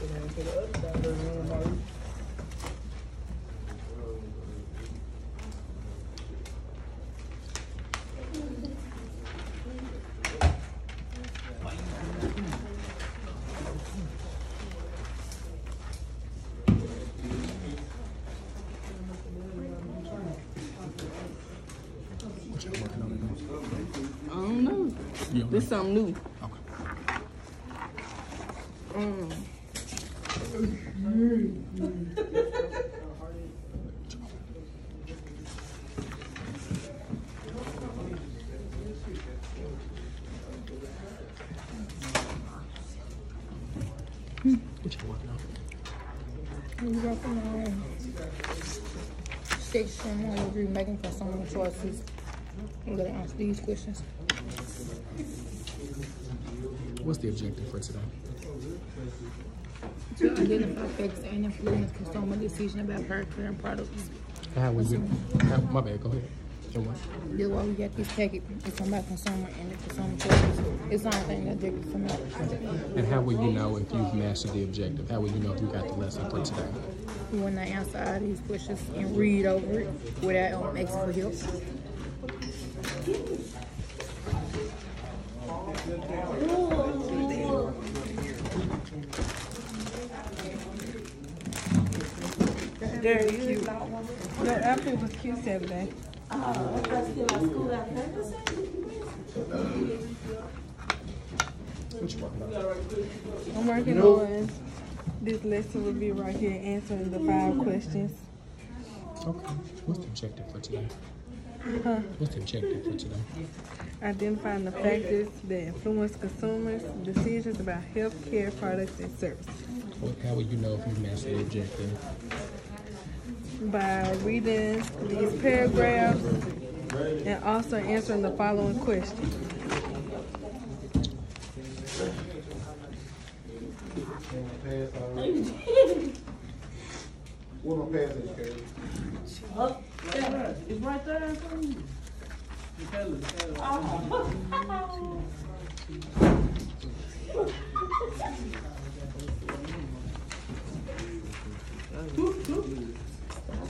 don't know. This something new. Okay. Mm. Section one three, making consumer choices. We're gonna answer these questions. What's the objective for today? To identify facts and influence consumer decision about hair care and products. How will you? How, my bad. Go ahead. Your what? That's why we got this packet. It's about consumer and the consumer choices. It's the only thing that objective come out. And how will you know if you've mastered the objective? How will you know if you got the lesson for today? When I answer all these questions and read over it without um, asking for help. Very cute. No, after it was cute Saturday. What you working on? I'm working on this lesson will be right here answering the five questions. Okay. What's the objective for today? Huh? What's the objective for today? Identifying the factors that influence consumers' decisions about health care products and services. What, how will you know if you've mastered the objective? By reading these paragraphs and also answering the following questions. What on pass this, Carrie? It's right there in front of you.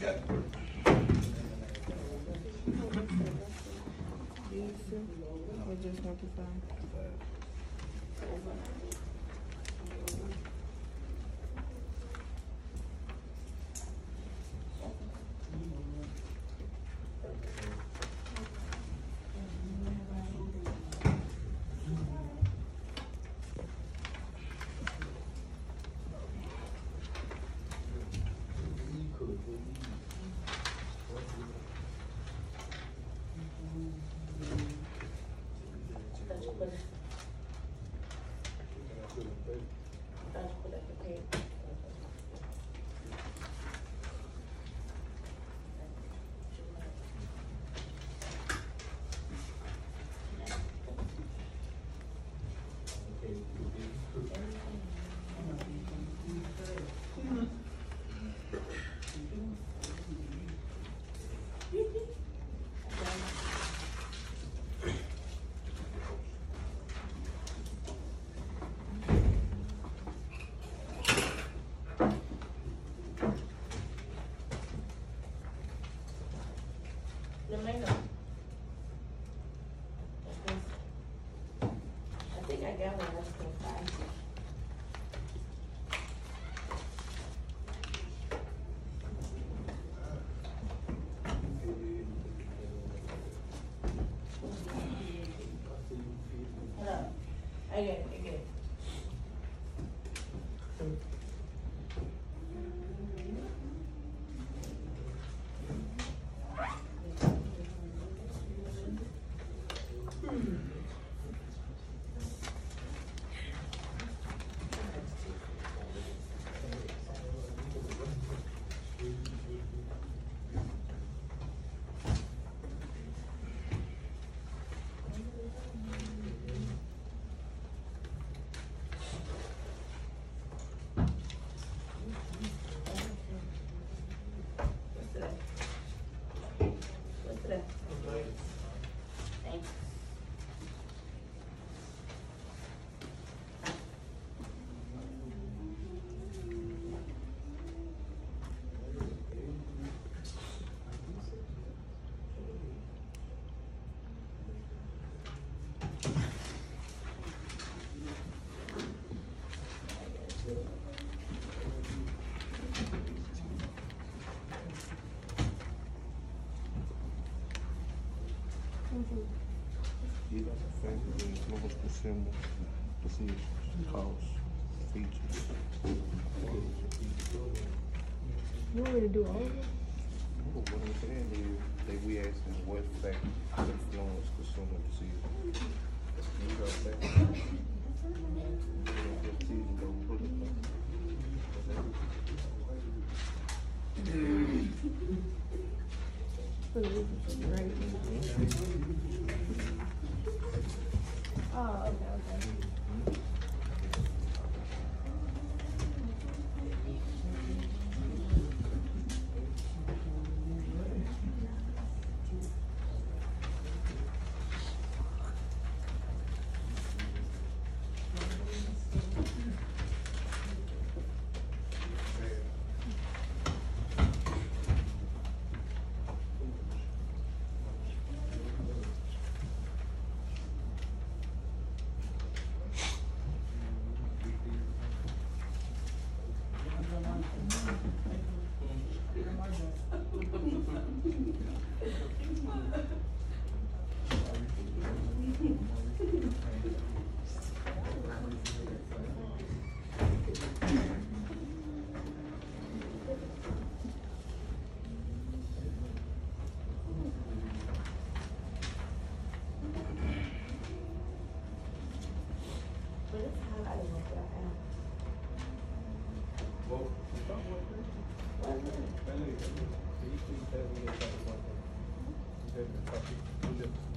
What you got? These with Again, was the symbol, the city, cost, features. You want me to do all of it? What I'm saying is, that we asking what fact influence consumer decision. You know like that. Well, it's not about that. It? I know you. You said you you you said you said you said you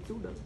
two, or just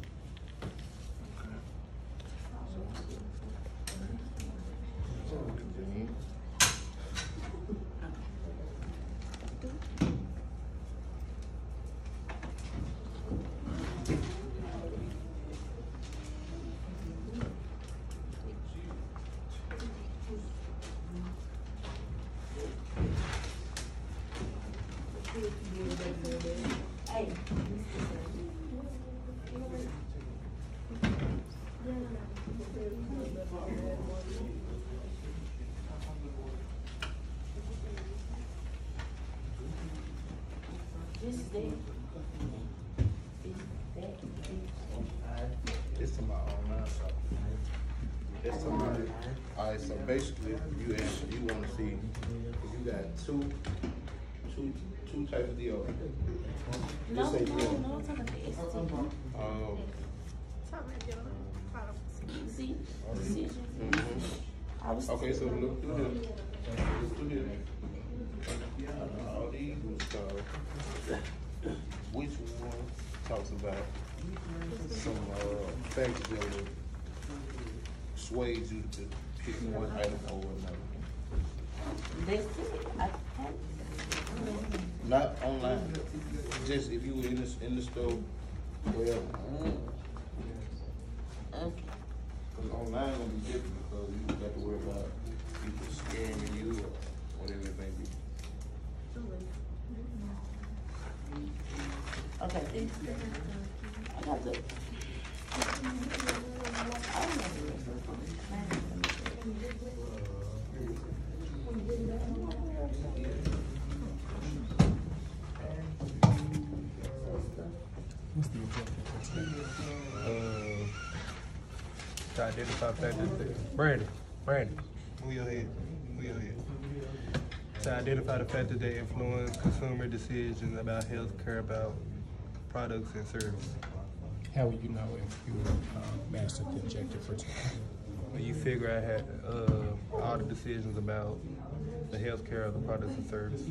one to five? I see. This is it. It's to my online shop. It's to alright, so basically, you ask, you wanna see, you got two, two, two types of deal. No, no, no, I'm talking about the STD. Um, See, decision. mhm. Okay, so look through this. Look through this. All these was, which one talks about some, uh, factors that would sway you to pick one item over another? That's it. I, I, Not online, just if you were in the, in the store, wherever. okay. Cause online gonna be different, because you got to worry about people scamming you or whatever it may be. Okay. I got the. That, Brandon, Brandon, move your head, move your head. To identify the factors that influence consumer decisions about health care, about products and services. How would you know if you uh, mastered the objective for tonight? When you figure out had, uh, all the decisions about the health care of the products and services.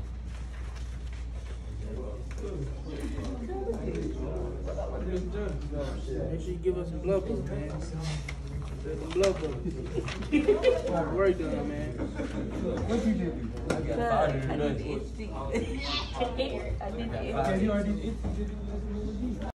Make sure you give us some blood proof, man. Some blood proof. Work done, man. I did the STD. I did the STD.